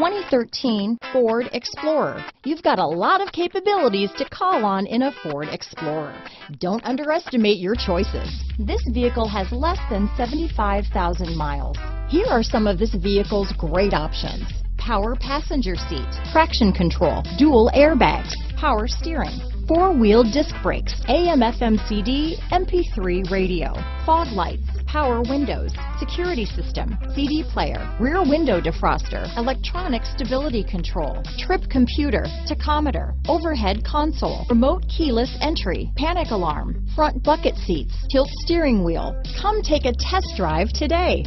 2013 Ford Explorer. You've got a lot of capabilities to call on in a Ford Explorer. Don't underestimate your choices. This vehicle has less than 75,000 miles. Here are some of this vehicle's great options. Power passenger seat, traction control, dual airbags, power steering, four-wheel disc brakes, AM FM CD, MP3 radio, fog lights, power windows, security system, CD player, rear window defroster, electronic stability control, trip computer, tachometer, overhead console, remote keyless entry, panic alarm, front bucket seats, tilt steering wheel. Come take a test drive today.